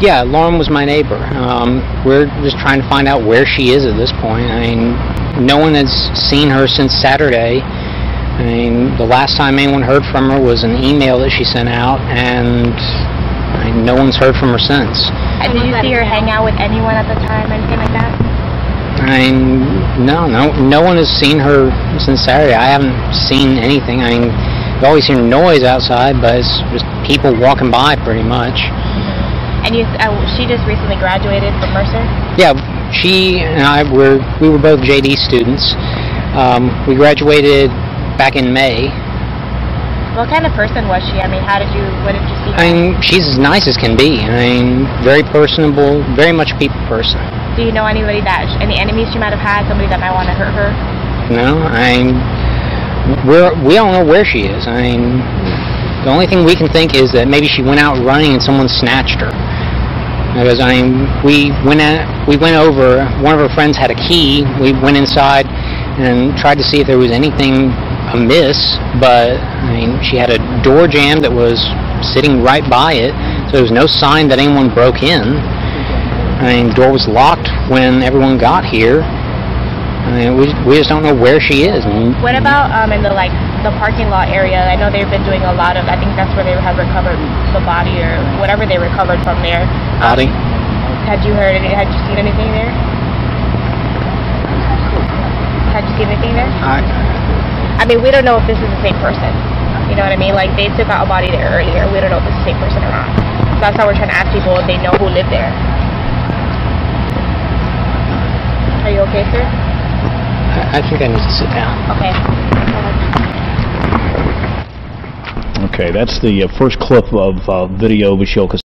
Yeah, Lauren was my neighbor. Um, we're just trying to find out where she is at this point. I mean, no one has seen her since Saturday. I mean, the last time anyone heard from her was an email that she sent out, and I mean, no one's heard from her since. And did you see her hang out with anyone at the time, anything like that? I mean, no, no, no one has seen her since Saturday. I haven't seen anything. I mean, you always hear noise outside, but it's just people walking by, pretty much. And you, uh, she just recently graduated from Mercer. Yeah, she and I were we were both JD students. Um, we graduated back in May. What kind of person was she? I mean, how did you, what did you see? I mean, she's as nice as can be. I mean, very personable, very much a people person. Do you know anybody that, any enemies she might have had, somebody that might want to hurt her? No, I mean, we're we don't know where she is. I mean, the only thing we can think is that maybe she went out running and someone snatched her. Because I mean, we went we went over. One of her friends had a key. We went inside and tried to see if there was anything amiss. But I mean, she had a door jamb that was sitting right by it, so there was no sign that anyone broke in. I mean, the door was locked when everyone got here. I mean, we, we just don't know where she is. What about um, in the like the parking lot area? I know they've been doing a lot of. I think that's where they have recovered the body or whatever they recovered from there. Um, body? Had you heard? Any, had you seen anything there? Had you seen anything there? I, I mean, we don't know if this is the same person. You know what I mean? Like they took out a body there earlier. We don't know if it's the same person or not. So that's how we're trying to ask people if they know who lived there. Are you okay, sir? I I think I need to sit down. Okay. Okay, that's the uh, first clip of uh, video Ashok